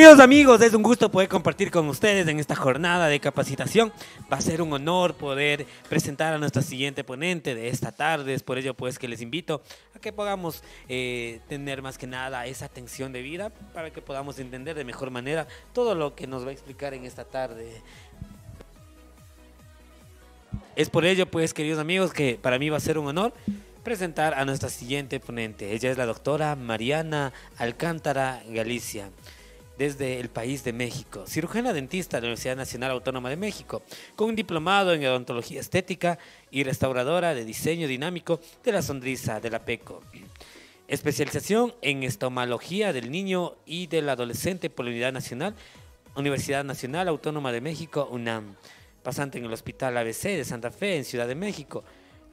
Queridos amigos, es un gusto poder compartir con ustedes en esta jornada de capacitación. Va a ser un honor poder presentar a nuestra siguiente ponente de esta tarde. Es por ello pues que les invito a que podamos eh, tener más que nada esa atención de vida para que podamos entender de mejor manera todo lo que nos va a explicar en esta tarde. Es por ello, pues, queridos amigos, que para mí va a ser un honor presentar a nuestra siguiente ponente. Ella es la doctora Mariana Alcántara Galicia, desde el país de México, cirujana dentista de la Universidad Nacional Autónoma de México, con un diplomado en odontología estética y restauradora de diseño dinámico de la sonrisa de la PECO. Especialización en estomalogía del niño y del adolescente por la Unidad Nacional, Universidad Nacional Autónoma de México, UNAM. Pasante en el Hospital ABC de Santa Fe, en Ciudad de México.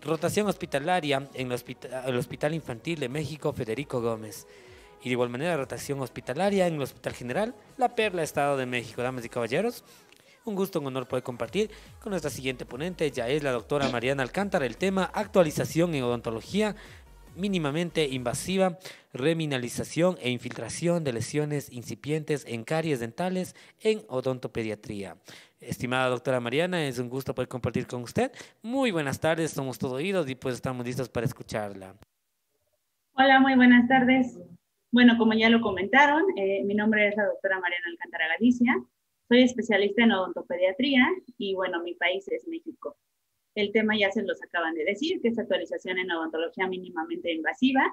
Rotación hospitalaria en el el Hospital Infantil de México, Federico Gómez. Y de igual manera, rotación hospitalaria en el Hospital General, La Perla, Estado de México. Damas y caballeros, un gusto, un honor poder compartir con nuestra siguiente ponente. Ella es la doctora Mariana Alcántara. El tema actualización en odontología mínimamente invasiva, reminalización e infiltración de lesiones incipientes en caries dentales en odontopediatría. Estimada doctora Mariana, es un gusto poder compartir con usted. Muy buenas tardes, somos todos oídos y pues estamos listos para escucharla. Hola, muy buenas tardes. Bueno, como ya lo comentaron, eh, mi nombre es la doctora Mariana Alcántara Galicia. Soy especialista en odontopediatría y bueno, mi país es México. El tema ya se los acaban de decir, que es actualización en odontología mínimamente invasiva,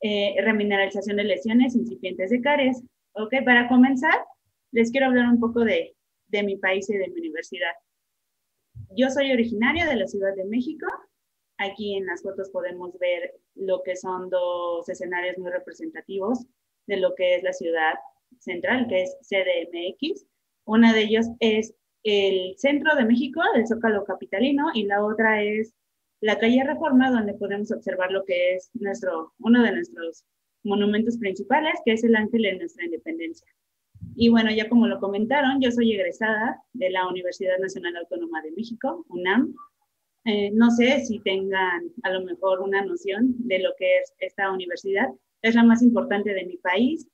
eh, remineralización de lesiones incipientes de caries. Ok, para comenzar, les quiero hablar un poco de, de mi país y de mi universidad. Yo soy originaria de la Ciudad de México. Aquí en las fotos podemos ver lo que son dos escenarios muy representativos de lo que es la ciudad central, que es CDMX. Una de ellos es el centro de México, el Zócalo Capitalino, y la otra es la calle Reforma, donde podemos observar lo que es nuestro, uno de nuestros monumentos principales, que es el Ángel de nuestra Independencia. Y bueno, ya como lo comentaron, yo soy egresada de la Universidad Nacional Autónoma de México, UNAM. Eh, no sé si tengan a lo mejor una noción de lo que es esta universidad. Es la más importante de mi país.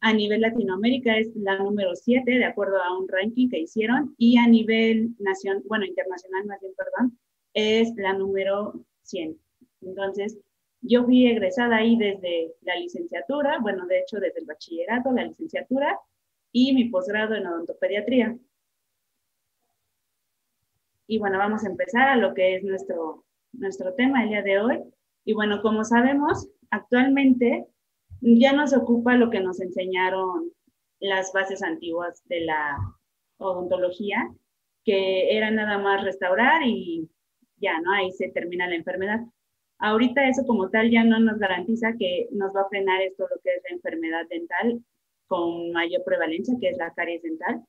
A nivel Latinoamérica es la número 7, de acuerdo a un ranking que hicieron. Y a nivel nación, bueno, internacional más bien, perdón, es la número 100. Entonces, yo fui egresada ahí desde la licenciatura, bueno, de hecho desde el bachillerato, la licenciatura y mi posgrado en odontopediatría. Y bueno, vamos a empezar a lo que es nuestro, nuestro tema el día de hoy. Y bueno, como sabemos, actualmente ya nos ocupa lo que nos enseñaron las bases antiguas de la odontología, que era nada más restaurar y ya, ¿no? Ahí se termina la enfermedad. Ahorita eso como tal ya no nos garantiza que nos va a frenar esto lo que es la enfermedad dental con mayor prevalencia, que es la caries dental.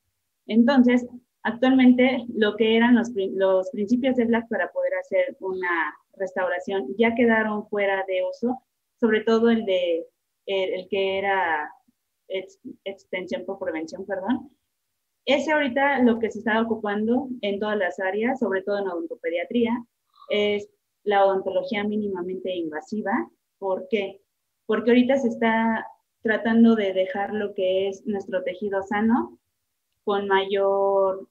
Entonces, actualmente lo que eran los, los principios de Black para poder hacer una restauración ya quedaron fuera de uso, sobre todo el de el que era ex- extensión por prevención, perdón. Ese ahorita lo que se está ocupando en todas las áreas, sobre todo en odontopediatría, es la odontología mínimamente invasiva. ¿Por qué? Porque ahorita se está tratando de dejar lo que es nuestro tejido sano con mayor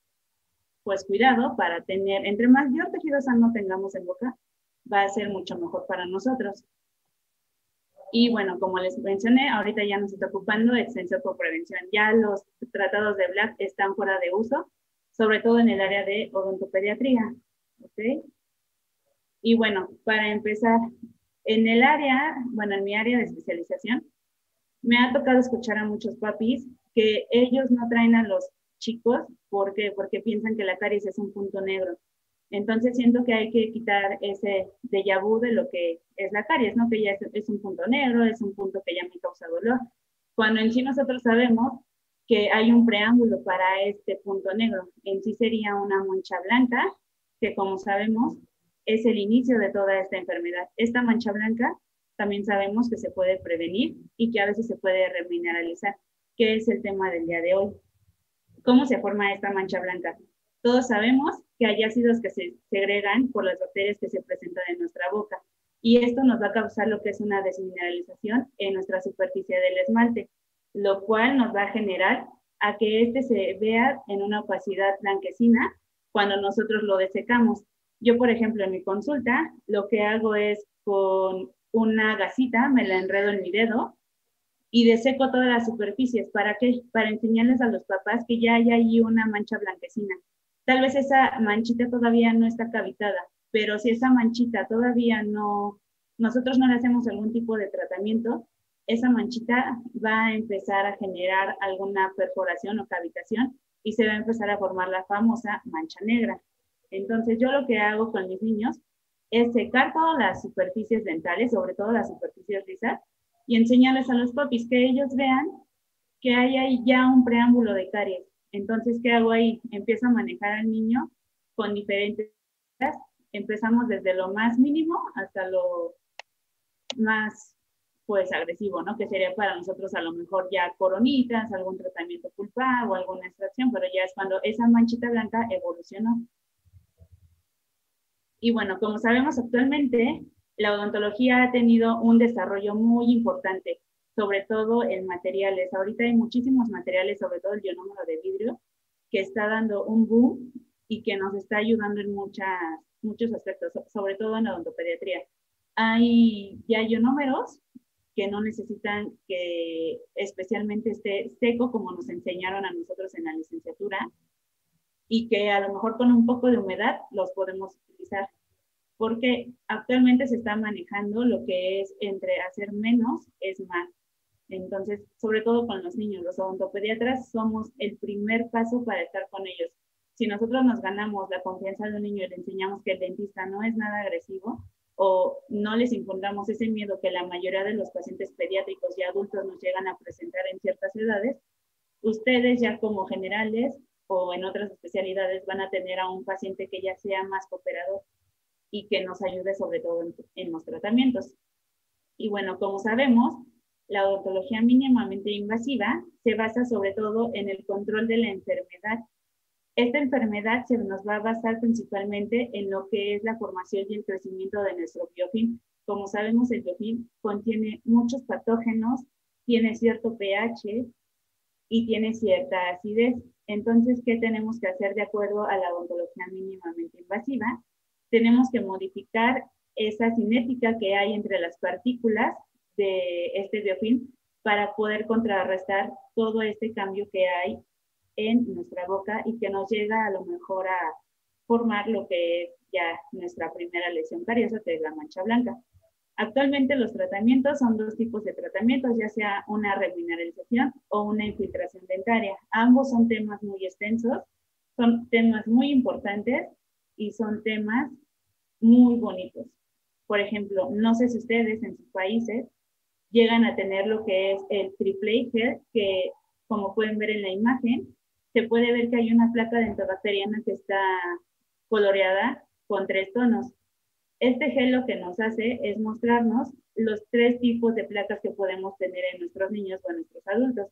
pues cuidado para tener, entre mayor tejido sano tengamos en boca, va a ser mucho mejor para nosotros. Y bueno, como les mencioné, ahorita ya nos está ocupando extensión por prevención. Ya los tratados de Black están fuera de uso, sobre todo en el área de odontopediatría. ¿ok? Y bueno, para empezar, en el área, bueno, en mi área de especialización, me ha tocado escuchar a muchos papis que ellos no traen a los chicos ¿por qué? porque piensan que la caries es un punto negro. Entonces siento que hay que quitar ese déjà vu de lo que es la caries, ¿no? Que ya es, es un punto negro, es un punto que ya me causa dolor. Cuando en sí nosotros sabemos que hay un preámbulo para este punto negro. En sí sería una mancha blanca, que como sabemos es el inicio de toda esta enfermedad. Esta mancha blanca también sabemos que se puede prevenir y que a veces se puede remineralizar, que es el tema del día de hoy. ¿Cómo se forma esta mancha blanca? Todos sabemos que hay ácidos que se segregan por las bacterias que se presentan en nuestra boca y esto nos va a causar lo que es una desmineralización en nuestra superficie del esmalte, lo cual nos va a generar a que este se vea en una opacidad blanquecina cuando nosotros lo desecamos. Yo, por ejemplo, en mi consulta, lo que hago es con una gasita, me la enredo en mi dedo y deseco todas las superficies. ¿Para qué? Para enseñarles a los papás que ya hay ahí una mancha blanquecina. Tal vez esa manchita todavía no está cavitada, pero si esa manchita todavía no, nosotros no le hacemos algún tipo de tratamiento, esa manchita va a empezar a generar alguna perforación o cavitación y se va a empezar a formar la famosa mancha negra. Entonces yo lo que hago con mis niños es secar todas las superficies dentales, sobre todo las superficies lisas, y enseñarles a los papis que ellos vean que hay ahí ya un preámbulo de caries. Entonces, ¿qué hago ahí? Empiezo a manejar al niño con diferentes... Empezamos desde lo más mínimo hasta lo más, pues, agresivo, ¿no? Que sería para nosotros a lo mejor ya coronitas, algún tratamiento pulpar o alguna extracción, pero ya es cuando esa manchita blanca evolucionó. Y bueno, como sabemos actualmente, la odontología ha tenido un desarrollo muy importante, sobre todo en materiales. Ahorita hay muchísimos materiales, sobre todo el ionómero de vidrio, que está dando un boom y que nos está ayudando en muchos aspectos, sobre todo en la odontopediatría. Hay ya ionómeros que no necesitan que especialmente esté seco como nos enseñaron a nosotros en la licenciatura y que a lo mejor con un poco de humedad los podemos utilizar porque actualmente se está manejando lo que es entre hacer menos es más. Entonces, sobre todo con los niños, los odontopediatras somos el primer paso para estar con ellos. Si nosotros nos ganamos la confianza de un niño y le enseñamos que el dentista no es nada agresivo o no les infundamos ese miedo que la mayoría de los pacientes pediátricos y adultos nos llegan a presentar en ciertas edades, ustedes ya como generales o en otras especialidades van a tener a un paciente que ya sea más cooperador y que nos ayude sobre todo en, los tratamientos. Y bueno, como sabemos, la odontología mínimamente invasiva se basa sobre todo en el control de la enfermedad. Esta enfermedad se nos va a basar principalmente en lo que es la formación y el crecimiento de nuestro biofilm. Como sabemos, el biofilm contiene muchos patógenos, tiene cierto pH y tiene cierta acidez. Entonces, ¿qué tenemos que hacer de acuerdo a la odontología mínimamente invasiva? Tenemos que modificar esa cinética que hay entre las partículas de este biofilm para poder contrarrestar todo este cambio que hay en nuestra boca y que nos llega a lo mejor a formar lo que es ya nuestra primera lesión cariosa, que es la mancha blanca. Actualmente los tratamientos son dos tipos de tratamientos, ya sea una remineralización o una infiltración dentaria. Ambos son temas muy extensos, son temas muy importantes y son temas muy bonitos. Por ejemplo, no sé si ustedes en sus países llegan a tener lo que es el triple gel, que como pueden ver en la imagen, se puede ver que hay una placa dentobacteriana que está coloreada con tres tonos. Este gel lo que nos hace es mostrarnos los tres tipos de placas que podemos tener en nuestros niños o en nuestros adultos.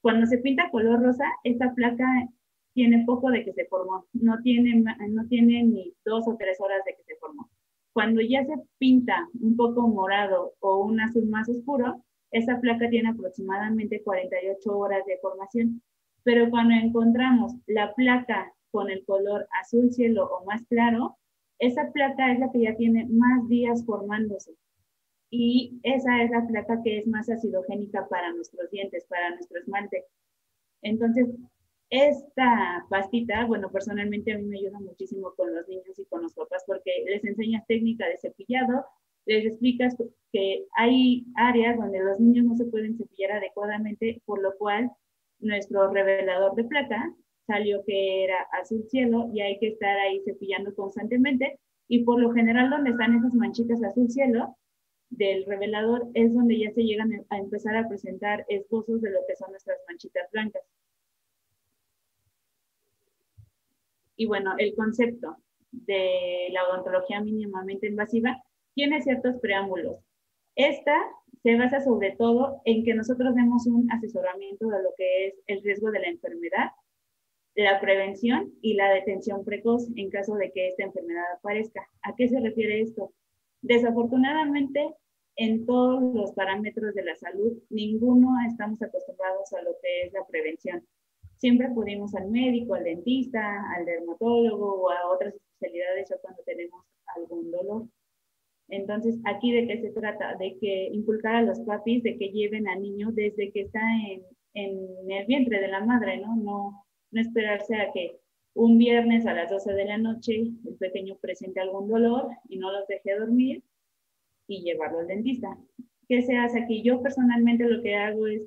Cuando se pinta color rosa, esta placa tiene poco de que se formó, no tiene, no tiene ni dos o tres horas de que se formó. Cuando ya se pinta un poco morado o un azul más oscuro, esa placa tiene aproximadamente 48 horas de formación. Pero cuando encontramos la placa con el color azul cielo o más claro, esa placa es la que ya tiene más días formándose. Y esa es la placa que es más acidogénica para nuestros dientes, para nuestro esmalte. Entonces, esta pastita, bueno, personalmente a mí me ayuda muchísimo con los niños y con los papás porque les enseñas técnica de cepillado, les explicas que hay áreas donde los niños no se pueden cepillar adecuadamente, por lo cual nuestro revelador de placa salió que era azul cielo y hay que estar ahí cepillando constantemente y por lo general donde están esas manchitas azul cielo del revelador es donde ya se llegan a empezar a presentar esbozos de lo que son nuestras manchitas blancas. Y bueno, el concepto de la odontología mínimamente invasiva tiene ciertos preámbulos. Esta se basa sobre todo en que nosotros demos un asesoramiento de lo que es el riesgo de la enfermedad, la prevención y la detención precoz en caso de que esta enfermedad aparezca. ¿A qué se refiere esto? Desafortunadamente, en todos los parámetros de la salud, ninguno estamos acostumbrados a lo que es la prevención siempre acudimos al médico, al dentista, al dermatólogo o a otras especialidades o cuando tenemos algún dolor. Entonces, aquí de qué se trata? De que inculcar a los papis de que lleven al niño desde que está en, en el vientre de la madre, ¿no? ¿no? No esperarse a que un viernes a las 12 de la noche el pequeño presente algún dolor y no los deje dormir y llevarlo al dentista. ¿Qué se hace aquí? Yo personalmente lo que hago es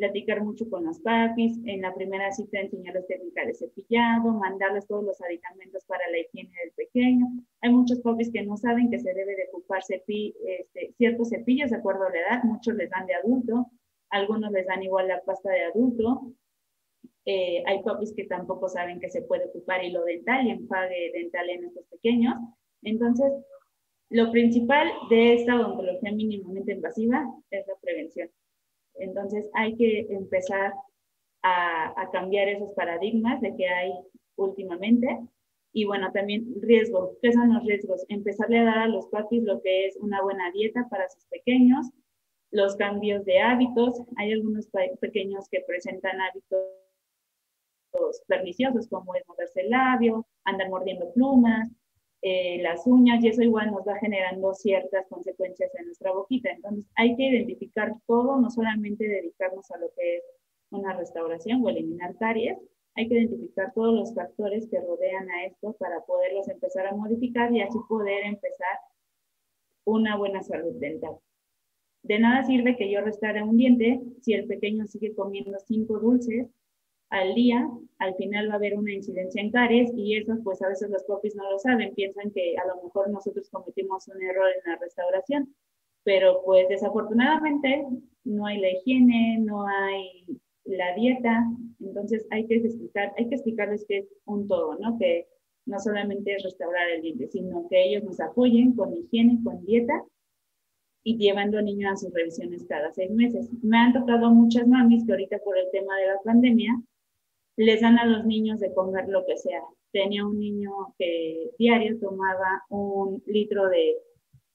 platicar mucho con los papis, en la primera cita enseñarles técnica de cepillado, mandarles todos los aditamentos para la higiene del pequeño. Hay muchos papis que no saben que se debe de ocupar este, ciertos cepillos de acuerdo a la edad, muchos les dan de adulto, algunos les dan igual la pasta de adulto. Eh, hay papis que tampoco saben que se puede ocupar hilo dental y enjuague dental en estos pequeños. Entonces, lo principal de esta odontología mínimamente invasiva es la prevención. Entonces hay que empezar a, cambiar esos paradigmas de que hay últimamente. Y bueno, también riesgo. ¿Qué son los riesgos? Empezarle a dar a los papis lo que es una buena dieta para sus pequeños, los cambios de hábitos. Hay algunos pequeños que presentan hábitos perniciosos, como es moverse el labio, andar mordiendo plumas, eh, las uñas y eso igual nos va generando ciertas consecuencias en nuestra boquita. Entonces hay que identificar todo, no solamente dedicarnos a lo que es una restauración o eliminar caries, hay que identificar todos los factores que rodean a esto para poderlos empezar a modificar y así poder empezar una buena salud dental. De nada sirve que yo restaure un diente si el pequeño sigue comiendo cinco dulces al día, al final va a haber una incidencia en caries y eso pues a veces los popis no lo saben, piensan que a lo mejor nosotros cometimos un error en la restauración, pero pues desafortunadamente no hay la higiene, no hay la dieta, entonces hay que explicar, hay que explicarles que es un todo, ¿no? Que no solamente es restaurar el diente, sino que ellos nos apoyen con higiene, con dieta y llevando a niños a sus revisiones cada seis meses. Me han tocado muchas mamis que ahorita por el tema de la pandemia les dan a los niños de comer lo que sea. Tenía un niño que diario tomaba un litro de,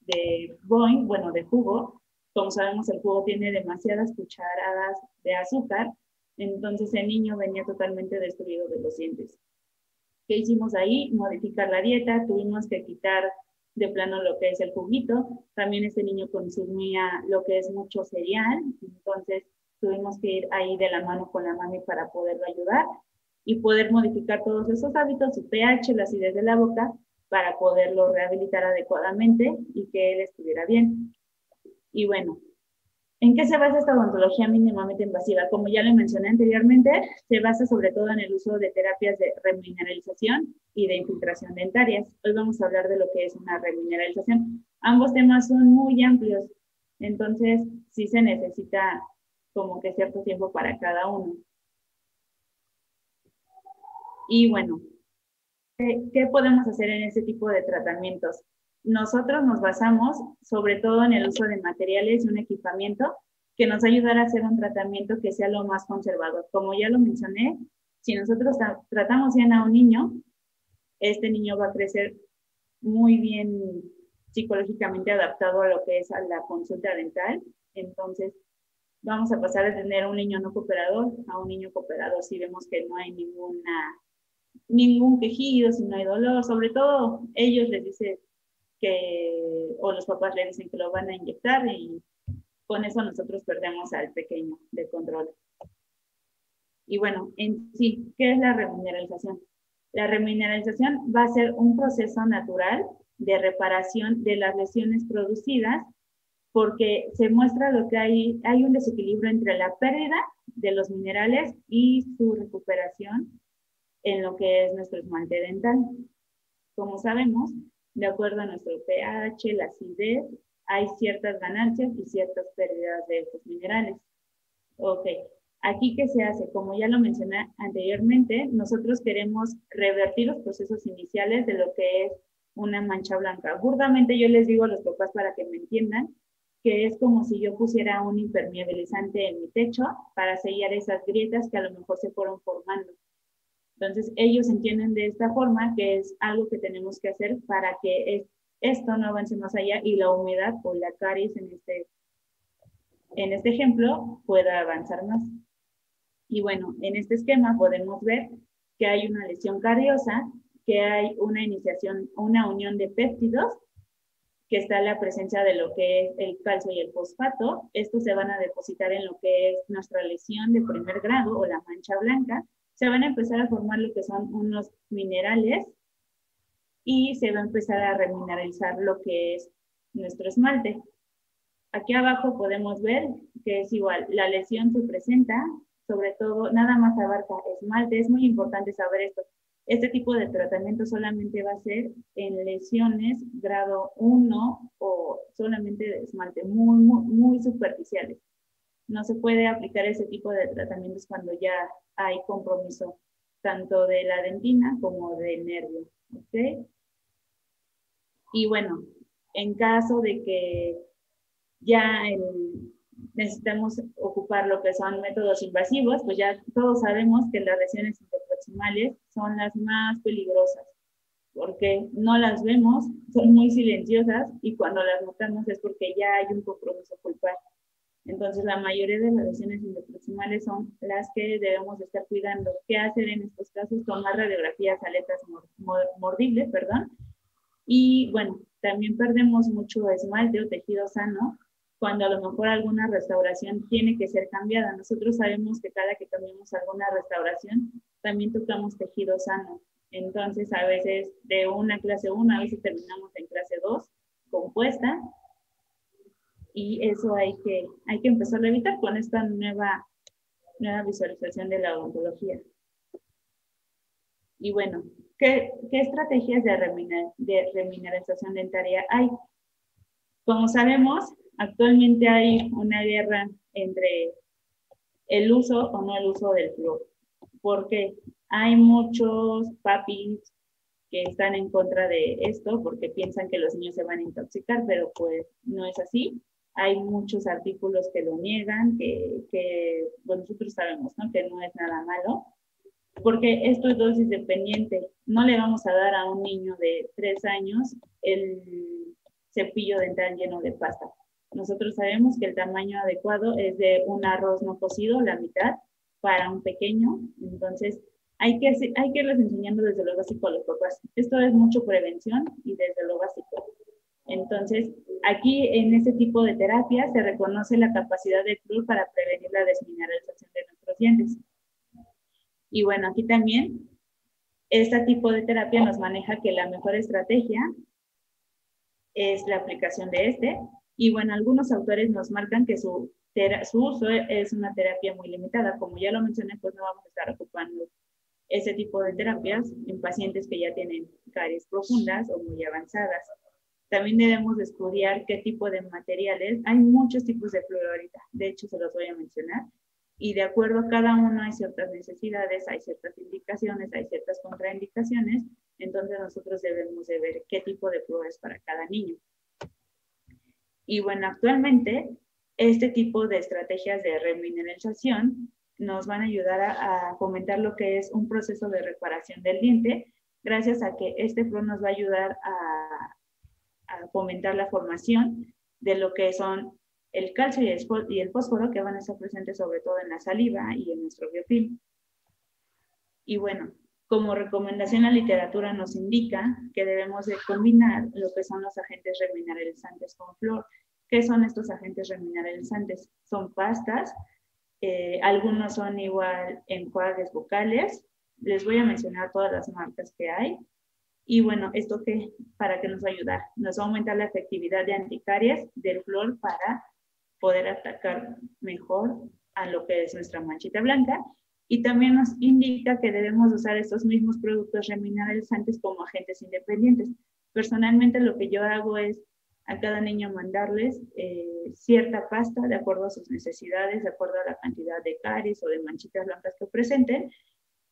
de Boeing, bueno, de jugo. Como sabemos, el jugo tiene demasiadas cucharadas de azúcar, entonces el niño venía totalmente destruido de los dientes. ¿Qué hicimos ahí? Modificar la dieta, tuvimos que quitar de plano lo que es el juguito. También este niño consumía lo que es mucho cereal, entonces tuvimos que ir ahí de la mano con la mami para poderlo ayudar y poder modificar todos esos hábitos, su pH, la acidez de la boca, para poderlo rehabilitar adecuadamente y que él estuviera bien. Y bueno, ¿en qué se basa esta odontología mínimamente invasiva? Como ya lo mencioné anteriormente, se basa sobre todo en el uso de terapias de remineralización y de infiltración dentarias. Hoy vamos a hablar de lo que es una remineralización. Ambos temas son muy amplios, entonces sí se necesita como que cierto tiempo para cada uno. Y bueno, ¿qué, podemos hacer en este tipo de tratamientos? Nosotros nos basamos sobre todo en el uso de materiales y un equipamiento que nos ayudará a hacer un tratamiento que sea lo más conservador. Como ya lo mencioné, si nosotros tra- tratamos bien a un niño, este niño va a crecer muy bien psicológicamente adaptado a lo que es a la consulta dental. Entonces, vamos a pasar de tener un niño no cooperador a un niño cooperador si vemos que no hay ninguna, ningún quejido, si no hay dolor. Sobre todo, ellos les dicen que, o los papás le dicen que lo van a inyectar y con eso nosotros perdemos al pequeño de control. Y bueno, en sí, ¿qué es la remineralización? La remineralización va a ser un proceso natural de reparación de las lesiones producidas porque se muestra lo que hay, hay un desequilibrio entre la pérdida de los minerales y su recuperación en lo que es nuestro esmalte dental. Como sabemos, de acuerdo a nuestro pH, la acidez, hay ciertas ganancias y ciertas pérdidas de estos minerales. Ok, aquí qué se hace? Como ya lo mencioné anteriormente, nosotros queremos revertir los procesos iniciales de lo que es una mancha blanca. Burdamente yo les digo a los papás para que me entiendan que es como si yo pusiera un impermeabilizante en mi techo para sellar esas grietas que a lo mejor se fueron formando. Entonces ellos entienden de esta forma que es algo que tenemos que hacer para que es- esto no avance más allá y la humedad o la caries en este, en este ejemplo pueda avanzar más. Y bueno, en este esquema podemos ver que hay una lesión cariosa, que hay una iniciación, una unión de péptidos, que está la presencia de lo que es el calcio y el fosfato. Estos se van a depositar en lo que es nuestra lesión de primer grado o la mancha blanca. Se van a empezar a formar lo que son unos minerales y se va a empezar a remineralizar lo que es nuestro esmalte. Aquí abajo podemos ver que es igual, la lesión se presenta, sobre todo, nada más abarca esmalte, es muy importante saber esto. Este tipo de tratamiento solamente va a ser en lesiones grado 1 o solamente de esmalte, muy, muy, superficiales. No se puede aplicar ese tipo de tratamientos cuando ya hay compromiso tanto de la dentina como del nervio. ¿ok? Y bueno, en caso de que ya el- necesitamos ocupar lo que son métodos invasivos, pues ya todos sabemos que las lesiones interproximales son las más peligrosas, porque no las vemos, son muy silenciosas y cuando las notamos es porque ya hay un compromiso culpable. Entonces, la mayoría de las lesiones interproximales son las que debemos de estar cuidando. ¿Qué hacer en estos casos? Tomar radiografías aletas mor- mor- mordibles, perdón. Y bueno, también perdemos mucho esmalte o tejido sano cuando a lo mejor alguna restauración tiene que ser cambiada. Nosotros sabemos que cada que cambiamos alguna restauración, también tocamos tejido sano. Entonces, a veces de una clase 1, a veces terminamos en clase 2, compuesta, y eso hay que, hay que empezar a evitar con esta nueva, nueva visualización de la odontología. Y bueno, ¿qué, qué estrategias de, reminer- de remineralización dentaria hay? Como sabemos, actualmente hay una guerra entre el uso o no el uso del flúor, porque hay muchos papis que están en contra de esto porque piensan que los niños se van a intoxicar, pero pues no es así. Hay muchos artículos que lo niegan, que, bueno, nosotros sabemos ¿no? que no es nada malo, porque esto es dosis dependiente. No le vamos a dar a un niño de tres años el cepillo dental lleno de pasta. Nosotros sabemos que el tamaño adecuado es de un arroz no cocido, la mitad, para un pequeño. Entonces, hay que, hay que irles enseñando desde lo básico a los papás. Esto es mucho prevención y desde lo básico. Entonces, aquí en este tipo de terapia se reconoce la capacidad del flúor para prevenir la desmineralización de nuestros dientes. Y bueno, aquí también este tipo de terapia nos maneja que la mejor estrategia es la aplicación de este. Y bueno, algunos autores nos marcan que su, uso es una terapia muy limitada. Como ya lo mencioné, pues no vamos a estar ocupando ese tipo de terapias en pacientes que ya tienen caries profundas o muy avanzadas. También debemos de estudiar qué tipo de materiales. Hay muchos tipos de flúor ahorita, de hecho se los voy a mencionar. Y de acuerdo a cada uno hay ciertas necesidades, hay ciertas indicaciones, hay ciertas contraindicaciones. Entonces nosotros debemos de ver qué tipo de flúor es para cada niño. Y bueno, actualmente este tipo de estrategias de remineralización nos van a ayudar a, a fomentar lo que es un proceso de reparación del diente, gracias a que este flúor nos va a ayudar a, a fomentar la formación de lo que son el calcio y el, y el fósforo que van a estar presentes sobre todo en la saliva y en nuestro biofilm. Y bueno, como recomendación la literatura nos indica que debemos de combinar lo que son los agentes remineralizantes con flúor. ¿Qué son estos agentes remineralizantes? Son pastas, eh, algunos son igual enjuagues bucales. Les voy a mencionar todas las marcas que hay. Y bueno, ¿esto qué? ¿Para qué nos va a ayudar? Nos va a aumentar la efectividad de anticarias del flúor para poder atacar mejor a lo que es nuestra manchita blanca. Y también nos indica que debemos usar estos mismos productos remineralizantes como agentes independientes. Personalmente lo que yo hago es a cada niño mandarles eh, cierta pasta de acuerdo a sus necesidades, de acuerdo a la cantidad de caries o de manchitas blancas que presenten.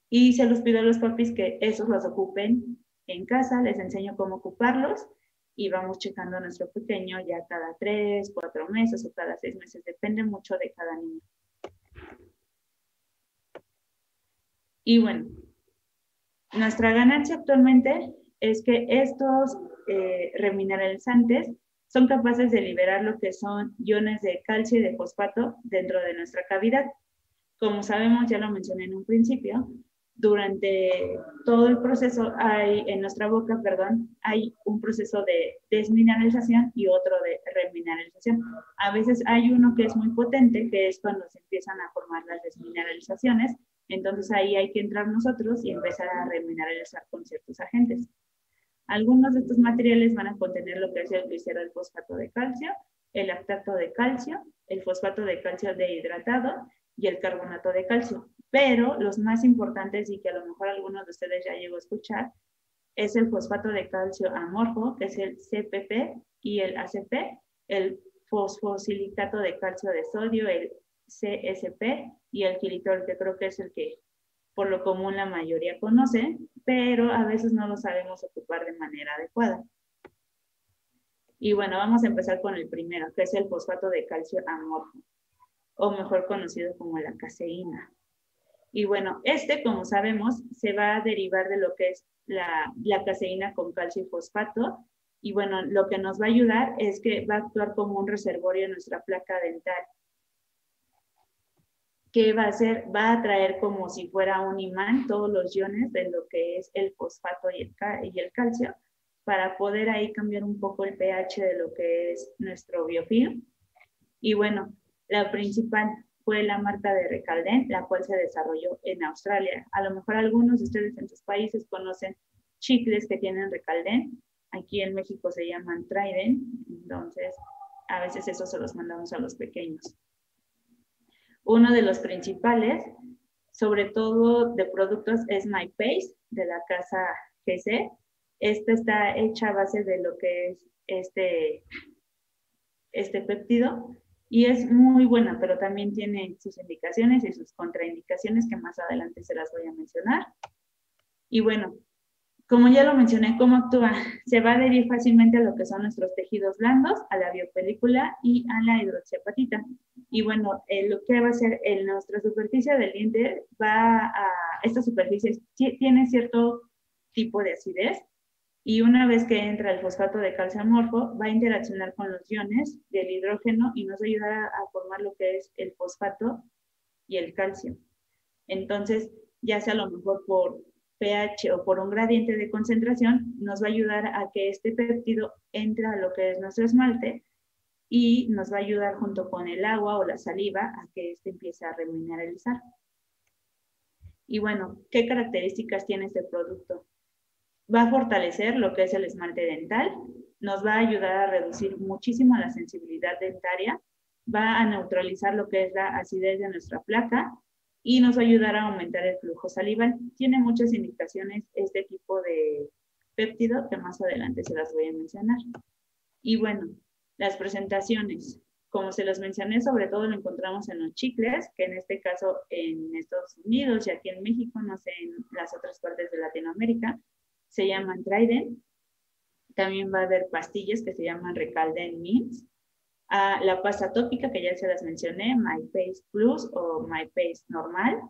Y se los pido a los papis que esos los ocupen en casa, les enseño cómo ocuparlos y vamos checando a nuestro pequeño ya cada tres, cuatro meses o cada seis meses, depende mucho de cada niño. Y bueno, nuestra ganancia actualmente es que estos eh, remineralizantes son capaces de liberar lo que son iones de calcio y de fosfato dentro de nuestra cavidad. Como sabemos, ya lo mencioné en un principio, durante todo el proceso hay, en nuestra boca, perdón, hay un proceso de desmineralización y otro de remineralización. A veces hay uno que es muy potente, que es cuando se empiezan a formar las desmineralizaciones, entonces ahí hay que entrar nosotros y empezar a remineralizar con ciertos agentes. Algunos de estos materiales van a contener lo que es el glicerol fosfato de calcio, el lactato de calcio, el fosfato de calcio dehidratado y el carbonato de calcio. Pero los más importantes y que a lo mejor algunos de ustedes ya llegó a escuchar es el fosfato de calcio amorfo, que es el CPP y el ACP, el fosfosilicato de calcio de sodio, el CSP y el xilitol, que creo que es el que por lo común la mayoría conoce, pero a veces no lo sabemos ocupar de manera adecuada. Y bueno, vamos a empezar con el primero, que es el fosfato de calcio amorfo, o mejor conocido como la caseína. Y bueno, este, como sabemos, se va a derivar de lo que es la, la caseína con calcio y fosfato. Y bueno, lo que nos va a ayudar es que va a actuar como un reservorio en nuestra placa dental. ¿Qué va a hacer? Va a atraer como si fuera un imán todos los iones de lo que es el fosfato y el, y el calcio para poder ahí cambiar un poco el pH de lo que es nuestro biofilm. Y bueno, la principal fue la marca de Recalden, la cual se desarrolló en Australia. A lo mejor algunos de ustedes en sus países conocen chicles que tienen Recalden. Aquí en México se llaman Trident, entonces a veces eso se los mandamos a los pequeños. Uno de los principales, sobre todo de productos, es MyPace de la casa GC. Esta está hecha a base de lo que es este, este péptido y es muy buena, pero también tiene sus indicaciones y sus contraindicaciones que más adelante se las voy a mencionar. Y bueno, como ya lo mencioné, ¿cómo actúa? Se va a adherir fácilmente a lo que son nuestros tejidos blandos, a la biopelícula y a la hidroxiapatita. Y bueno, eh, lo que va a hacer en nuestra superficie del diente va a, esta superficie ti- tiene cierto tipo de acidez y una vez que entra el fosfato de calcio amorfo, va a interaccionar con los iones del hidrógeno y nos va a ayudar a, a formar lo que es el fosfato y el calcio. Entonces, ya sea a lo mejor por pH o por un gradiente de concentración, nos va a ayudar a que este péptido entre a lo que es nuestro esmalte y nos va a ayudar junto con el agua o la saliva a que este empiece a remineralizar. Y bueno, ¿qué características tiene este producto? Va a fortalecer lo que es el esmalte dental, nos va a ayudar a reducir muchísimo la sensibilidad dentaria, va a neutralizar lo que es la acidez de nuestra placa y nos va a aumentar el flujo salival. Tiene muchas indicaciones este tipo de péptido que más adelante se las voy a mencionar. Y bueno, las presentaciones. Como se los mencioné, sobre todo lo encontramos en los chicles, que en este caso en Estados Unidos y aquí en México, no sé, en las otras partes de Latinoamérica, se llaman Trident. También va a haber pastillas que se llaman Recalden Mints. Ah, la pasta tópica, que ya se las mencioné, My Paste Plus o My Paste Normal.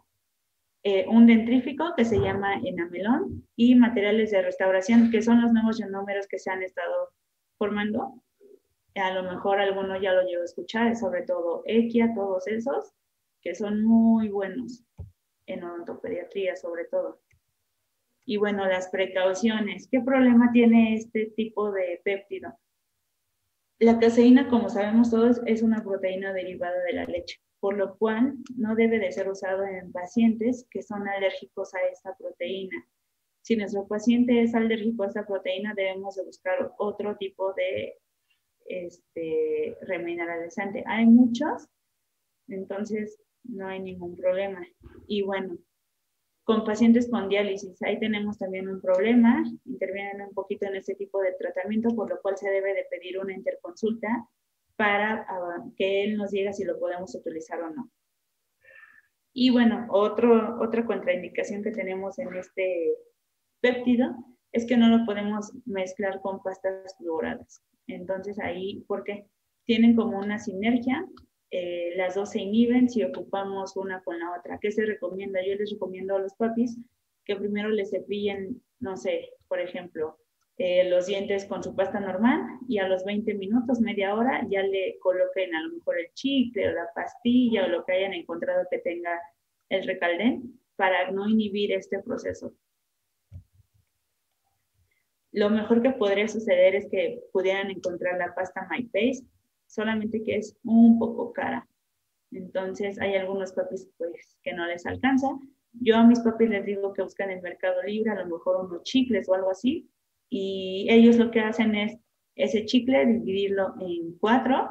Eh, un dentrífico que se llama Enamelón y materiales de restauración, que son los nuevos números que se han estado formando. A lo mejor alguno ya lo llevo a escuchar, sobre todo Equia, todos esos, que son muy buenos en odontopediatría sobre todo. Y bueno, las precauciones. ¿Qué problema tiene este tipo de péptido? La caseína, como sabemos todos, es una proteína derivada de la leche, por lo cual no debe de ser usado en pacientes que son alérgicos a esta proteína. Si nuestro paciente es alérgico a esta proteína, debemos de buscar otro tipo de este, remineralizante. Hay muchos, entonces no hay ningún problema. Y bueno, con pacientes con diálisis, ahí tenemos también un problema, intervienen un poquito en este tipo de tratamiento, por lo cual se debe de pedir una interconsulta para que él nos diga si lo podemos utilizar o no. Y bueno, otro, otra contraindicación que tenemos en este péptido es que no lo podemos mezclar con pastas fluoradas. Entonces ahí, porque tienen como una sinergia eh, las dos se inhiben si ocupamos una con la otra. ¿Qué se recomienda? Yo les recomiendo a los papis que primero les cepillen, no sé, por ejemplo, eh, los dientes con su pasta normal y a los 20 minutos, media hora, ya le coloquen a lo mejor el chicle o la pastilla o lo que hayan encontrado que tenga el recaldén para no inhibir este proceso. Lo mejor que podría suceder es que pudieran encontrar la pasta MyPaste solamente que es un poco cara. Entonces hay algunos papis pues que no les alcanza. Yo a mis papis les digo que buscan en Mercado Libre a lo mejor unos chicles o algo así y ellos lo que hacen es ese chicle dividirlo en cuatro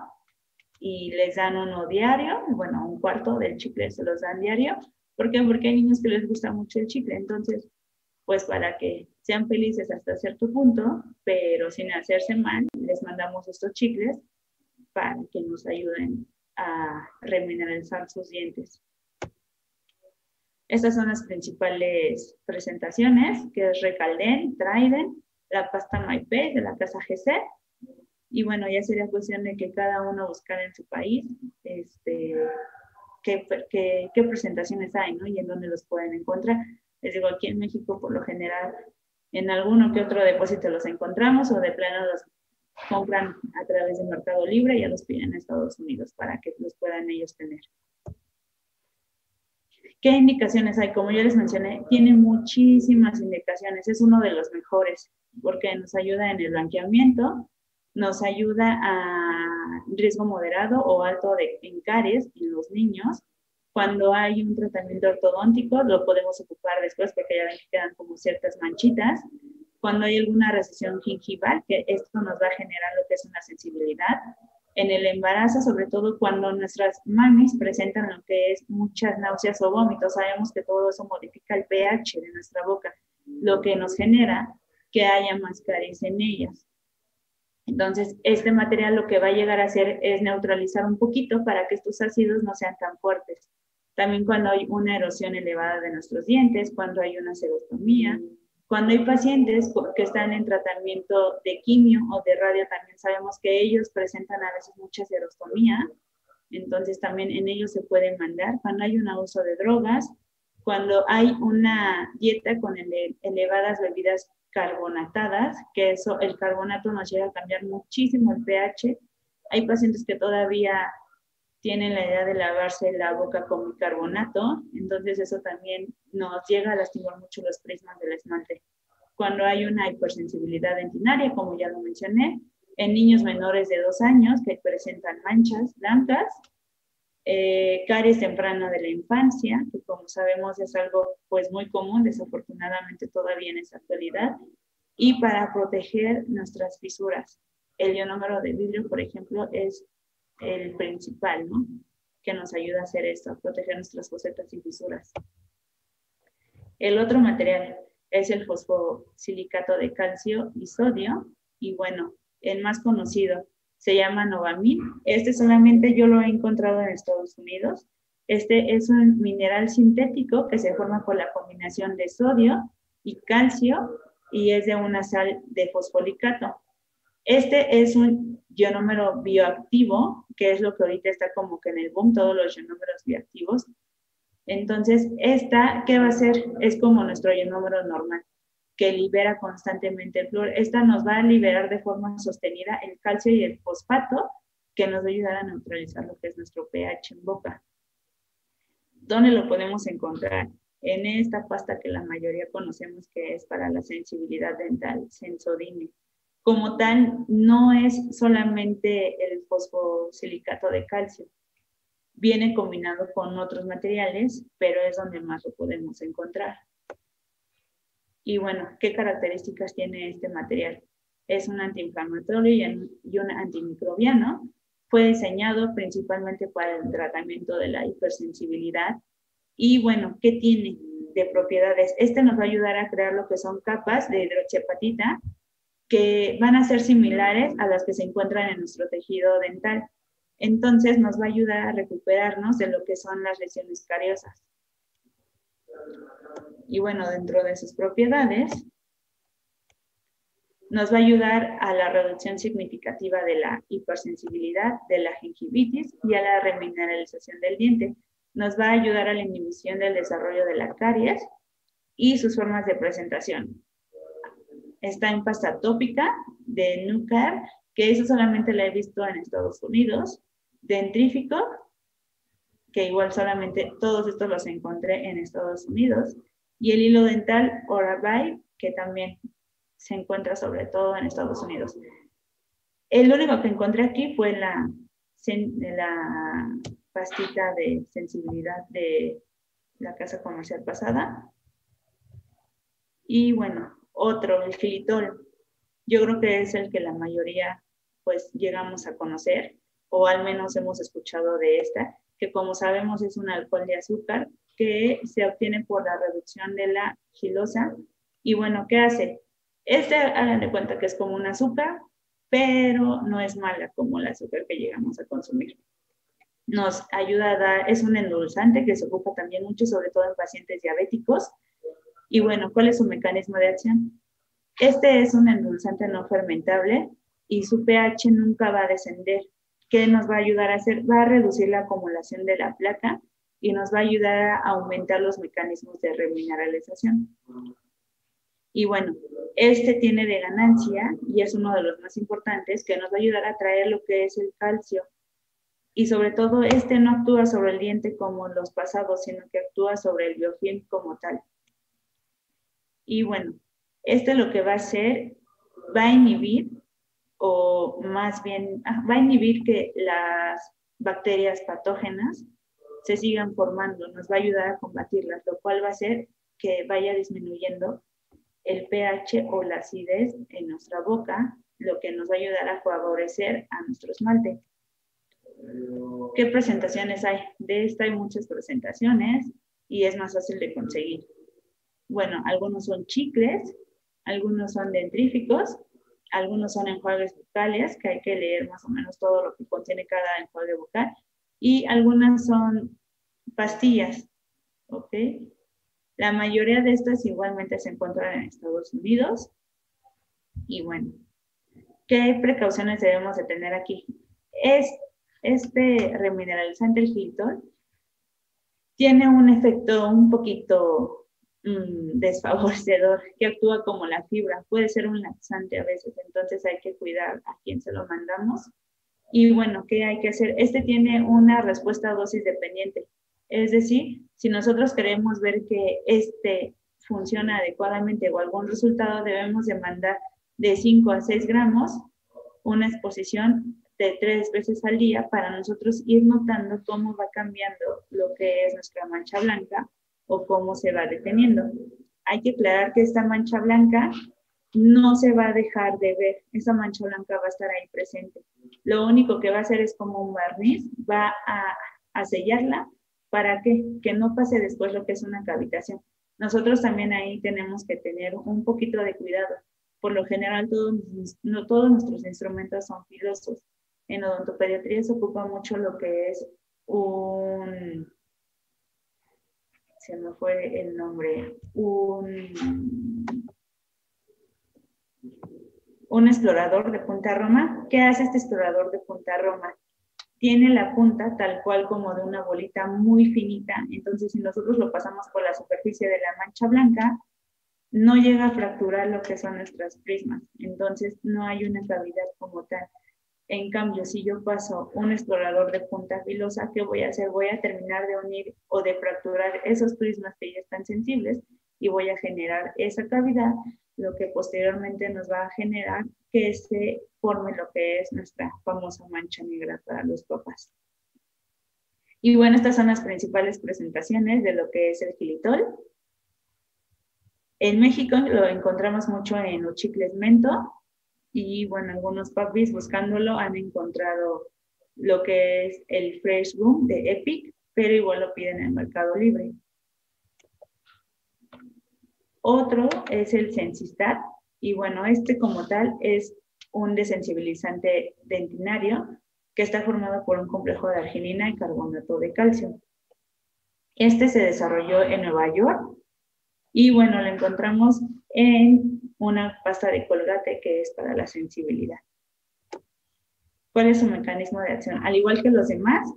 y les dan uno diario, bueno, un cuarto del chicle se los dan diario. ¿Por qué? Porque hay niños que les gusta mucho el chicle, entonces, pues para que sean felices hasta cierto punto, pero sin hacerse mal, les mandamos estos chicles para que nos ayuden a remineralizar sus dientes. Estas son las principales presentaciones, que es Recalden, Traiden, la pasta MyPay de la casa GC. Y bueno, ya sería cuestión de que cada uno buscara en su país este, qué, qué, qué presentaciones hay, ¿no? Y en dónde los pueden encontrar. Les digo, aquí en México, por lo general, en alguno que otro depósito los encontramos o de plano los compran a través de Mercado Libre y ya los piden a Estados Unidos para que los puedan ellos tener. ¿Qué indicaciones hay? Como ya les mencioné, tiene muchísimas indicaciones. Es uno de los mejores porque nos ayuda en el blanqueamiento, nos ayuda a riesgo moderado o alto de encaries en los niños. Cuando hay un tratamiento ortodóntico, lo podemos ocupar después porque ya ven que quedan como ciertas manchitas cuando hay alguna recesión gingival, que esto nos va a generar lo que es una sensibilidad. En el embarazo, sobre todo cuando nuestras mamis presentan lo que es muchas náuseas o vómitos, sabemos que todo eso modifica el pH de nuestra boca, lo que nos genera que haya más caries en ellas. Entonces, este material lo que va a llegar a hacer es neutralizar un poquito para que estos ácidos no sean tan fuertes. También cuando hay una erosión elevada de nuestros dientes, cuando hay una serostomía, cuando hay pacientes que están en tratamiento de quimio o de radio, también sabemos que ellos presentan a veces mucha serostomía, entonces también en ellos se pueden mandar. Cuando hay un abuso de drogas, cuando hay una dieta con elevadas bebidas carbonatadas, que eso, el carbonato nos llega a cambiar muchísimo el pH. Hay pacientes que todavía tienen la idea de lavarse la boca con bicarbonato, entonces eso también nos llega a lastimar mucho los prismas del esmalte. Cuando hay una hipersensibilidad dentinaria, como ya lo mencioné, en niños menores de dos años que presentan manchas blancas, Eh, caries temprana de la infancia, que como sabemos es algo pues muy común, desafortunadamente todavía en esa actualidad, y para proteger nuestras fisuras. El ionómero de vidrio, por ejemplo, es el principal, ¿no? Que nos ayuda a hacer esto, a proteger nuestras bocetas y fisuras. El otro material es el fosfosilicato de calcio y sodio, y bueno, el más conocido se llama Novamin. Este solamente yo lo he encontrado en Estados Unidos. Este es un mineral sintético que se forma por la combinación de sodio y calcio y es de una sal de fosfolicato. Este es un ionómero bioactivo, que es lo que ahorita está como que en el boom, todos los ionómeros bioactivos. Entonces, esta, ¿qué va a hacer? Es como nuestro ionómero normal, que libera constantemente el flúor. Esta nos va a liberar de forma sostenida el calcio y el fosfato, que nos va a ayudar a neutralizar lo que es nuestro pH en boca. ¿Dónde lo podemos encontrar? En esta pasta que la mayoría conocemos que es para la sensibilidad dental, Sensodine. Como tal, no es solamente el fosfosilicato de calcio, viene combinado con otros materiales, pero es donde más lo podemos encontrar. Y bueno, ¿qué características tiene este material? Es un antiinflamatorio y un antimicrobiano. Fue diseñado principalmente para el tratamiento de la hipersensibilidad. Y bueno, ¿qué tiene de propiedades? Este nos va a ayudar a crear lo que son capas de hidroxiapatita que van a ser similares a las que se encuentran en nuestro tejido dental. Entonces nos va a ayudar a recuperarnos de lo que son las lesiones cariosas. Y bueno, dentro de sus propiedades, nos va a ayudar a la reducción significativa de la hipersensibilidad, de la gingivitis y a la remineralización del diente. Nos va a ayudar a la inhibición del desarrollo de la caries y sus formas de presentación. Está en pasta tópica de Nucar, que eso solamente la he visto en Estados Unidos. Dentrífico, que igual solamente todos estos los encontré en Estados Unidos. Y el hilo dental Orabay, que también se encuentra sobre todo en Estados Unidos. El único que encontré aquí fue la, la pastita de sensibilidad de la casa comercial pasada. Y bueno, otro, el xilitol. Yo creo que es el que la mayoría pues llegamos a conocer o al menos hemos escuchado de esta, que como sabemos es un alcohol de azúcar que se obtiene por la reducción de la gilosa. Y bueno, ¿qué hace? Este, hagan de cuenta que es como un azúcar, pero no es mala como el azúcar que llegamos a consumir. Nos ayuda a dar, es un endulzante que se ocupa también mucho, sobre todo en pacientes diabéticos. Y bueno, ¿cuál es su mecanismo de acción? Este es un endulzante no fermentable y su pH nunca va a descender. ¿Qué nos va a ayudar a hacer? Va a reducir la acumulación de la placa y nos va a ayudar a aumentar los mecanismos de remineralización. Y bueno, este tiene de ganancia y es uno de los más importantes que nos va a ayudar a traer lo que es el calcio. Y sobre todo, este no actúa sobre el diente como los pasados, sino que actúa sobre el biofilm como tal. Y bueno, este lo que va a hacer, va a inhibir o más bien ah, va a inhibir que las bacterias patógenas se sigan formando, nos va a ayudar a combatirlas, lo cual va a hacer que vaya disminuyendo el pH o la acidez en nuestra boca, lo que nos va a ayudar a favorecer a nuestro esmalte. ¿Qué presentaciones hay? De esta hay muchas presentaciones y es más fácil de conseguir. Bueno, algunos son chicles, algunos son dentríficos algunos son enjuagues bucales, que hay que leer más o menos todo lo que contiene cada enjuague bucal, y algunas son pastillas, ¿ok? La mayoría de estas igualmente se encuentran en Estados Unidos. Y bueno, ¿qué precauciones debemos de tener aquí? Es, este remineralizante, el Hilton, tiene un efecto un poquito Mm, desfavorecedor que actúa como la fibra. Puede ser un laxante a veces, entonces hay que cuidar a quién se lo mandamos. Y bueno, ¿qué hay que hacer? Este tiene una respuesta dosis dependiente. Es decir, si nosotros queremos ver que este funciona adecuadamente o algún resultado, debemos de mandar de 5 a 6 gramos una exposición de tres veces al día para nosotros ir notando cómo va cambiando lo que es nuestra mancha blanca o cómo se va deteniendo. Hay que aclarar que esta mancha blanca no se va a dejar de ver, esa mancha blanca va a estar ahí presente. Lo único que va a hacer es como un barniz, va a, a sellarla para que, que no pase después lo que es una cavitación. Nosotros también ahí tenemos que tener un poquito de cuidado. Por lo general, todos, no, todos nuestros instrumentos son filosos. En odontopediatría se ocupa mucho lo que es un, se me fue el nombre, un, un explorador de punta roma. ¿Qué hace este explorador de punta roma? Tiene la punta tal cual como de una bolita muy finita, entonces si nosotros lo pasamos por la superficie de la mancha blanca, no llega a fracturar lo que son nuestras prismas, entonces no hay una cavidad como tal. En cambio, si yo paso un explorador de punta filosa, ¿qué voy a hacer? Voy a terminar de unir o de fracturar esos prismas que ya están sensibles y voy a generar esa cavidad, lo que posteriormente nos va a generar que se forme lo que es nuestra famosa mancha negra para los papás. Y bueno, estas son las principales presentaciones de lo que es el gilitol. En México lo encontramos mucho en los mento, y bueno, algunos papis buscándolo han encontrado lo que es el Fresh Room de Epic, pero igual lo piden en el Mercado Libre. Otro es el Sensistat, y bueno, este como tal es un desensibilizante dentinario que está formado por un complejo de arginina y carbonato de calcio. Este se desarrolló en Nueva York y bueno, lo encontramos en una pasta de colgate que es para la sensibilidad. ¿Cuál es su mecanismo de acción? Al igual que los demás,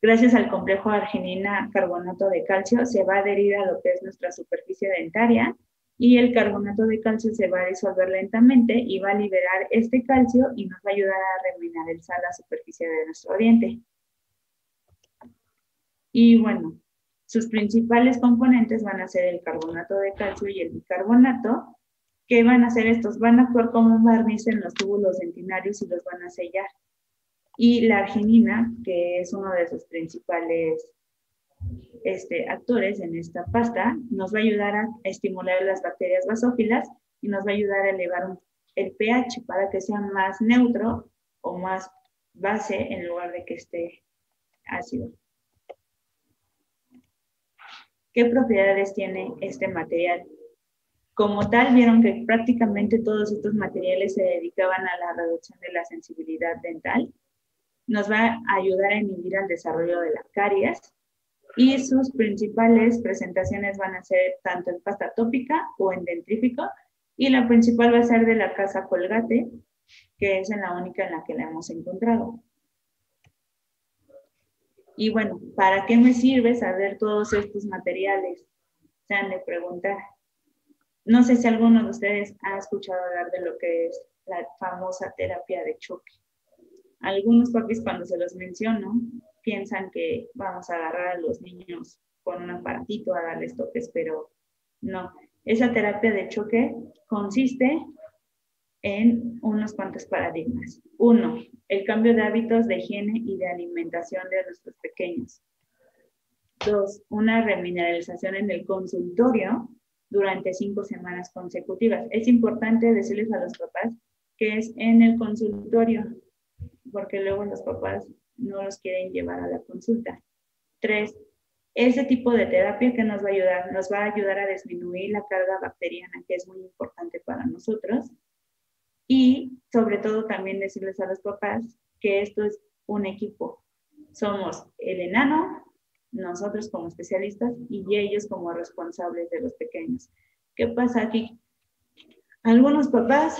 gracias al complejo arginina-carbonato de calcio, se va a adherir a lo que es nuestra superficie dentaria y el carbonato de calcio se va a disolver lentamente y va a liberar este calcio y nos va a ayudar a reminar el sal a la superficie de nuestro diente. Y bueno, sus principales componentes van a ser el carbonato de calcio y el bicarbonato, ¿Qué van a hacer estos? Van a actuar como un barniz en los túbulos dentinarios y los van a sellar. Y la arginina, que es uno de sus principales este, actores en esta pasta, nos va a ayudar a estimular las bacterias basófilas y nos va a ayudar a elevar el pH para que sea más neutro o más base en lugar de que esté ácido. ¿Qué propiedades tiene este material? Como tal, vieron que prácticamente todos estos materiales se dedicaban a la reducción de la sensibilidad dental. Nos va a ayudar a inhibir el desarrollo de la caries y sus principales presentaciones van a ser tanto en pasta tópica o en dentrífico y la principal va a ser de la casa Colgate, que es la única en la que la hemos encontrado. Y bueno, ¿para qué me sirve saber todos estos materiales? Se han de preguntar. No sé si alguno de ustedes ha escuchado hablar de lo que es la famosa terapia de choque. Algunos papis cuando se los menciono piensan que vamos a agarrar a los niños con un aparatito a darles toques, pero no. Esa terapia de choque consiste en unos cuantos paradigmas. Uno, el cambio de hábitos de higiene y de alimentación de nuestros pequeños. Dos, una remineralización en el consultorio durante cinco semanas consecutivas. Es importante decirles a los papás que es en el consultorio, porque luego los papás no los quieren llevar a la consulta. Tres, ese tipo de terapia que nos va a ayudar, nos va a ayudar a disminuir la carga bacteriana, que es muy importante para nosotros. Y sobre todo también decirles a los papás que esto es un equipo. Somos el enano, nosotros como especialistas y ellos como responsables de los pequeños. ¿Qué pasa aquí? Algunos papás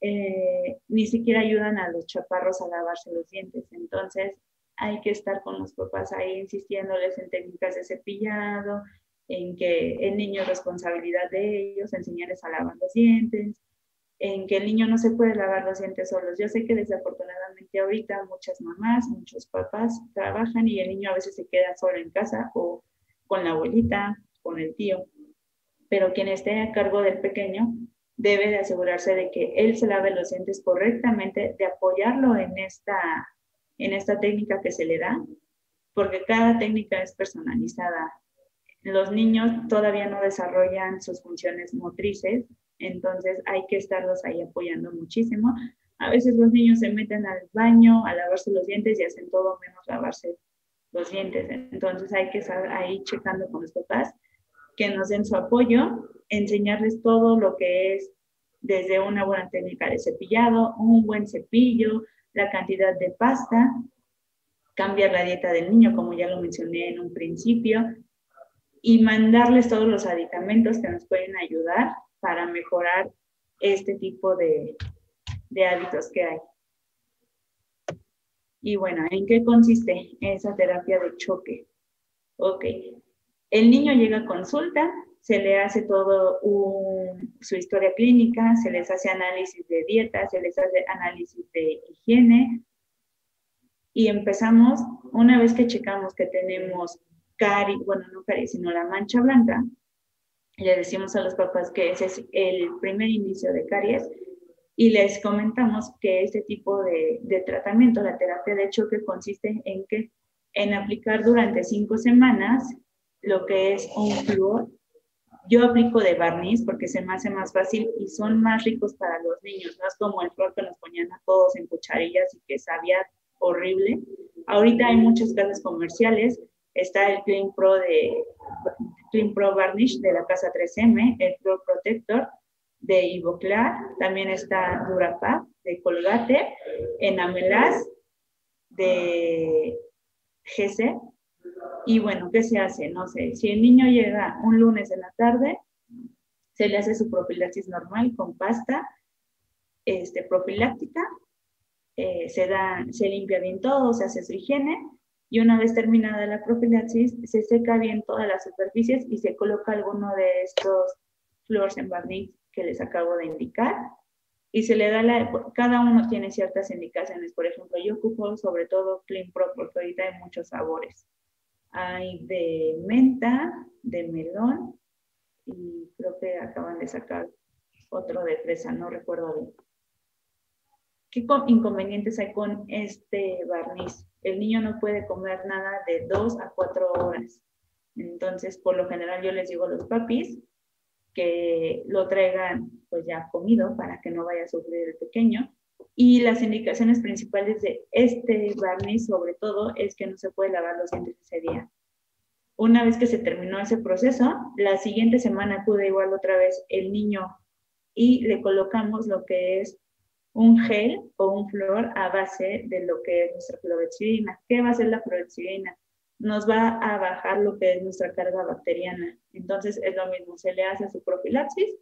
eh, ni siquiera ayudan a los chaparros a lavarse los dientes, entonces hay que estar con los papás ahí insistiéndoles en técnicas de cepillado, en que el niño es responsabilidad de ellos, enseñarles a lavar los dientes, en que el niño no se puede lavar los dientes solos. Yo sé que desafortunadamente ahorita muchas mamás, muchos papás trabajan y el niño a veces se queda solo en casa o con la abuelita, con el tío, pero quien esté a cargo del pequeño debe de asegurarse de que él se lave los dientes correctamente, de apoyarlo en esta, en esta técnica que se le da, porque cada técnica es personalizada. Los niños todavía no desarrollan sus funciones motrices, entonces hay que estarlos ahí apoyando muchísimo. A veces los niños se meten al baño a lavarse los dientes y hacen todo menos lavarse los dientes. Entonces hay que estar ahí checando con los papás que nos den su apoyo, enseñarles todo lo que es desde una buena técnica de cepillado, un buen cepillo, la cantidad de pasta, cambiar la dieta del niño, como ya lo mencioné en un principio, y mandarles todos los aditamentos que nos pueden ayudar para mejorar este tipo de, de hábitos que hay. Y bueno, ¿en qué consiste esa terapia de choque? Ok, el niño llega a consulta, se le hace todo su historia clínica, se les hace análisis de dieta, se les hace análisis de higiene y empezamos, una vez que checamos que tenemos cari, bueno, no cari, sino la mancha blanca, le decimos a los papás que ese es el primer inicio de caries y les comentamos que este tipo de, de tratamiento, la terapia de choque, consiste en que en aplicar durante cinco semanas lo que es un flúor. Yo aplico de barniz porque se me hace más fácil y son más ricos para los niños. No es como el flúor que nos ponían a todos en cucharillas y que sabía horrible. Ahorita hay muchas casas comerciales. Está el Clean Pro de Clean Pro Varnish de la casa 3M, el Flor Protector de Ivoclar, también está Durapap de Colgate, Enamelas de GC. Y bueno, ¿qué se hace? No sé, si el niño llega un lunes en la tarde, se le hace su profilaxis normal con pasta este, profiláctica, eh, se, da, se limpia bien todo, se hace su higiene y una vez terminada la profilaxis se seca bien todas las superficies y se coloca alguno de estos flores en barniz que les acabo de indicar y se le da la, cada uno tiene ciertas indicaciones, por ejemplo, yo ocupo sobre todo Clean Pro porque ahorita hay muchos sabores. Hay de menta, de melón y creo que acaban de sacar otro de fresa, no recuerdo bien. ¿Qué co- inconvenientes hay con este barniz? El niño no puede comer nada de dos a cuatro horas. Entonces, por lo general, yo les digo a los papis que lo traigan pues ya comido para que no vaya a sufrir el pequeño. Y las indicaciones principales de este barniz, sobre todo, es que no se puede lavar los dientes ese día. Una vez que se terminó ese proceso, la siguiente semana acude igual otra vez el niño y le colocamos lo que es un gel o un flor a base de lo que es nuestra clorexidina. ¿Qué va a hacer la clorexidina? Nos va a bajar lo que es nuestra carga bacteriana. Entonces es lo mismo, se le hace su profilaxis,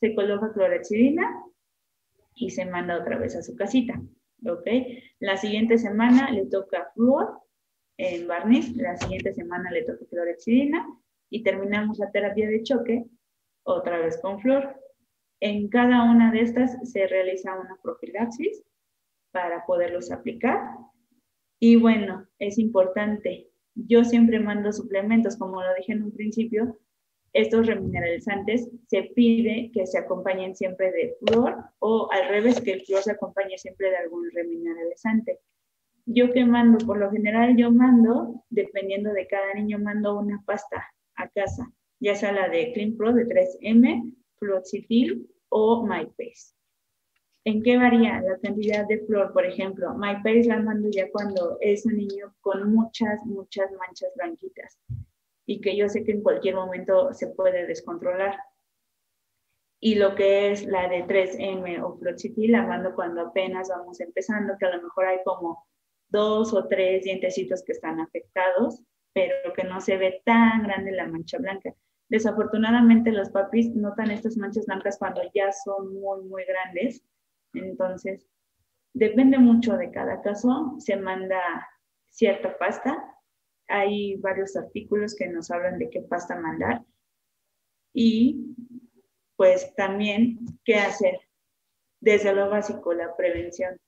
se coloca clorexidina y se manda otra vez a su casita. La siguiente semana le toca flúor en barniz, la siguiente semana le toca clorexidina y terminamos la terapia de choque otra vez con flúor. En cada una de estas se realiza una profilaxis para poderlos aplicar. Y bueno, es importante, yo siempre mando suplementos, como lo dije en un principio, estos remineralizantes se pide que se acompañen siempre de flúor o al revés, que el flúor se acompañe siempre de algún remineralizante. Yo que mando, por lo general yo mando, dependiendo de cada niño, mando una pasta a casa, ya sea la de Clean Pro de 3M, fluoxetil o MyPace. ¿En qué varía la cantidad de flor? Por ejemplo, MyPace la mando ya cuando es un niño con muchas, muchas manchas blanquitas y que yo sé que en cualquier momento se puede descontrolar. Y lo que es la de 3M o fluoxetil la mando cuando apenas vamos empezando, que a lo mejor hay como dos o tres dientecitos que están afectados, pero que no se ve tan grande la mancha blanca. Desafortunadamente los papis notan estas manchas blancas cuando ya son muy, muy grandes. Entonces, depende mucho de cada caso. Se manda cierta pasta. Hay varios artículos que nos hablan de qué pasta mandar. Y pues también qué hacer. Desde lo básico, la prevención.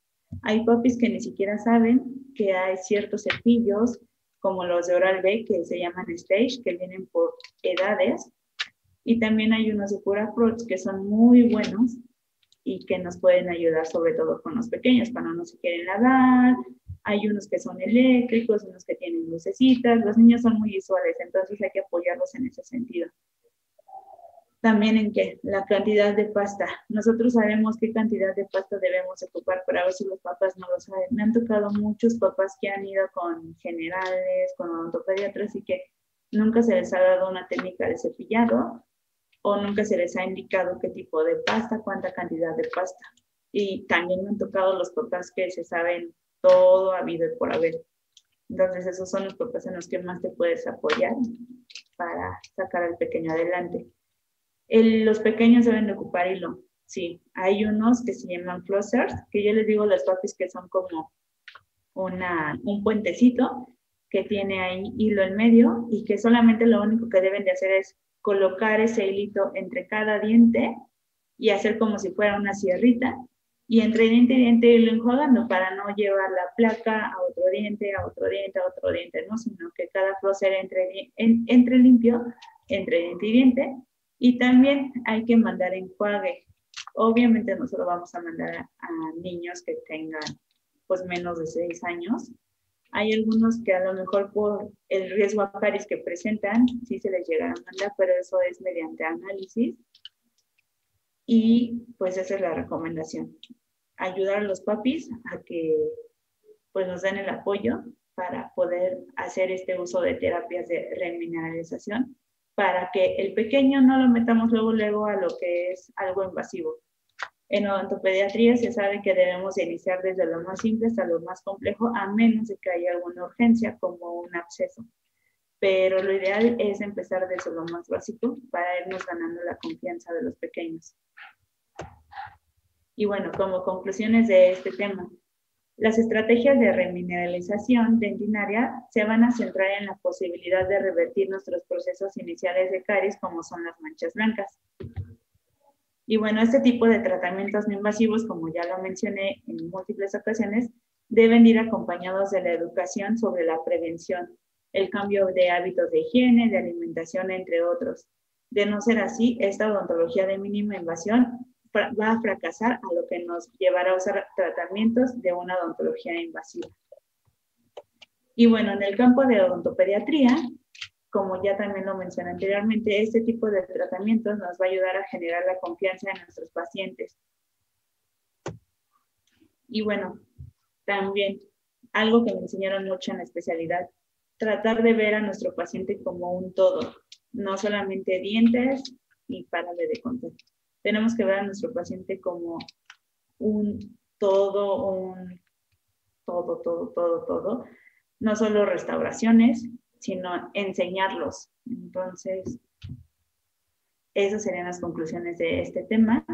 Hay papis que ni siquiera saben que hay ciertos cepillos como los de Oral B que se llaman Stage, que vienen por edades Y también hay unos de pura fruits que son muy buenos y que nos pueden ayudar sobre todo con los pequeños cuando no se quieren lavar. Hay unos que son eléctricos, unos que tienen lucecitas. Los niños son muy visuales, entonces hay que apoyarlos en ese sentido. También en que la cantidad de pasta. Nosotros sabemos qué cantidad de pasta debemos ocupar, pero a veces los papás no lo saben. Me han tocado muchos papás que han ido con generales, con odontopediatras y que nunca se les ha dado una técnica de cepillado o nunca se les ha indicado qué tipo de pasta, cuánta cantidad de pasta. Y también me han tocado los papás que se saben todo habido y por haber. Entonces esos son los papás en los que más te puedes apoyar para sacar al pequeño adelante. El- los pequeños deben de ocupar hilo. Sí, hay unos que se llaman flossers, que yo les digo los papis que son como una, un puentecito que tiene ahí hilo en medio y que solamente lo único que deben de hacer es colocar ese hilito entre cada diente y hacer como si fuera una sierrita y entre diente y diente irlo enjuagando para no llevar la placa a otro diente, a otro diente, a otro diente, ¿no? Sino que cada flosser entre, entre limpio entre diente y diente y también hay que mandar enjuague. Obviamente no se lo vamos a mandar a, niños que tengan pues menos de 6 años. Hay algunos que a lo mejor por el riesgo a caries que presentan, sí se les llegará a mandar, pero eso es mediante análisis. Y pues esa es la recomendación. Ayudar a los papis a que pues nos den el apoyo para poder hacer este uso de terapias de remineralización para que el pequeño no lo metamos luego, luego a lo que es algo invasivo. En odontopediatría se sabe que debemos iniciar desde lo más simple hasta lo más complejo, a menos de que haya alguna urgencia como un absceso. Pero lo ideal es empezar desde lo más básico para irnos ganando la confianza de los pequeños. Y bueno, como conclusiones de este tema, las estrategias de remineralización dentinaria se van a centrar en la posibilidad de revertir nuestros procesos iniciales de caries como son las manchas blancas. Y bueno, este tipo de tratamientos no invasivos, como ya lo mencioné en múltiples ocasiones, deben ir acompañados de la educación sobre la prevención, el cambio de hábitos de higiene, de alimentación, entre otros. De no ser así, esta odontología de mínima invasión va a fracasar a lo que nos llevará a usar tratamientos de una odontología invasiva. Y bueno, en el campo de odontopediatría, como ya también lo mencioné anteriormente, este tipo de tratamientos nos va a ayudar a generar la confianza en nuestros pacientes. Y bueno, también algo que me enseñaron mucho en la especialidad, tratar de ver a nuestro paciente como un todo, no solamente dientes y párale de contar. Tenemos que ver a nuestro paciente como un todo, un todo, todo, todo, todo. No solo restauraciones, sino enseñarlos. Entonces, esas serían las conclusiones de este tema.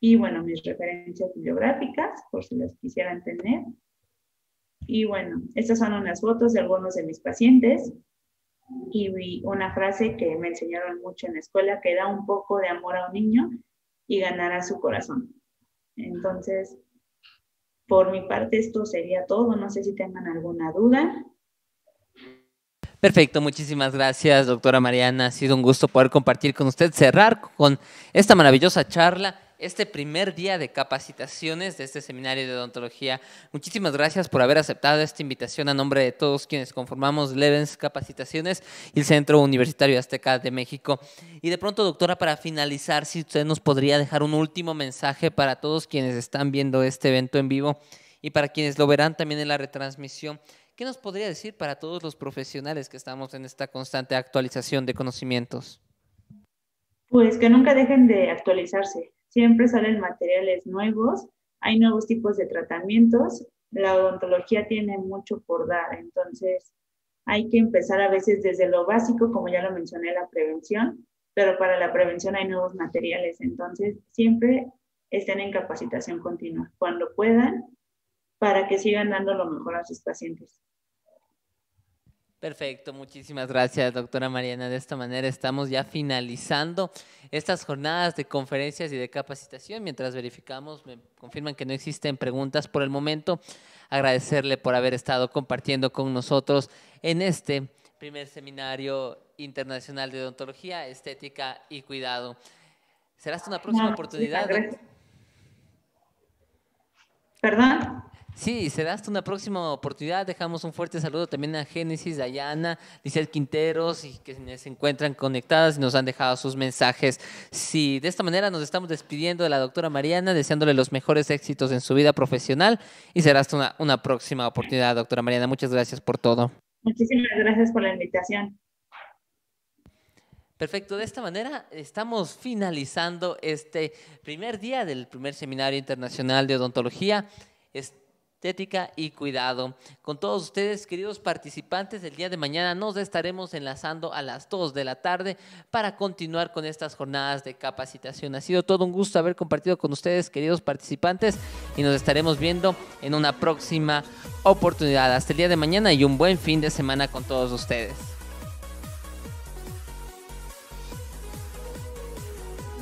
Y bueno, mis referencias bibliográficas, por si las quisieran tener. Y bueno, estas son unas fotos de algunos de mis pacientes y una frase que me enseñaron mucho en la escuela, que da un poco de amor a un niño y ganará su corazón. Entonces, por mi parte, esto sería todo. No sé si tengan alguna duda. Perfecto, muchísimas gracias, doctora Mariana. Ha sido un gusto poder compartir con usted, cerrar con esta maravillosa charla, este primer día de capacitaciones de este seminario de odontología. Muchísimas gracias por haber aceptado esta invitación a nombre de todos quienes conformamos Levens Capacitaciones y el Centro Universitario Azteca de México. Y de pronto, doctora, para finalizar, si usted nos podría dejar un último mensaje para todos quienes están viendo este evento en vivo y para quienes lo verán también en la retransmisión. ¿Qué nos podría decir para todos los profesionales que estamos en esta constante actualización de conocimientos? Pues que nunca dejen de actualizarse. Siempre salen materiales nuevos, hay nuevos tipos de tratamientos. La odontología tiene mucho por dar, entonces hay que empezar a veces desde lo básico, como ya lo mencioné, la prevención, pero para la prevención hay nuevos materiales, entonces siempre estén en capacitación continua, cuando puedan, para que sigan dando lo mejor a sus pacientes. Perfecto, muchísimas gracias, doctora Mariana. De esta manera estamos ya finalizando estas jornadas de conferencias y de capacitación. Mientras verificamos, me confirman que no existen preguntas por el momento. Agradecerle por haber estado compartiendo con nosotros en este primer seminario Internacional de Odontología, Estética y Cuidado. Será hasta una próxima No, oportunidad. gracias. ¿Perdón? Sí, será hasta una próxima oportunidad. Dejamos un fuerte saludo también a Génesis, Dayana, Lizeth Quinteros, y que se encuentran conectadas y nos han dejado sus mensajes. Sí, de esta manera nos estamos despidiendo de la doctora Mariana, deseándole los mejores éxitos en su vida profesional y será hasta una, una próxima oportunidad, doctora Mariana. Muchas gracias por todo. Muchísimas gracias por la invitación. Perfecto, de esta manera estamos finalizando este primer día del primer seminario internacional de odontología, estética y cuidado. Con todos ustedes, queridos participantes, el día de mañana nos estaremos enlazando a las 2 de la tarde para continuar con estas jornadas de capacitación. Ha sido todo un gusto haber compartido con ustedes, queridos participantes, y nos estaremos viendo en una próxima oportunidad. Hasta el día de mañana y un buen fin de semana con todos ustedes.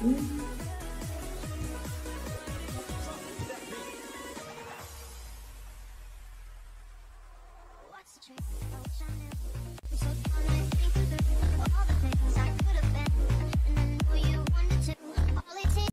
The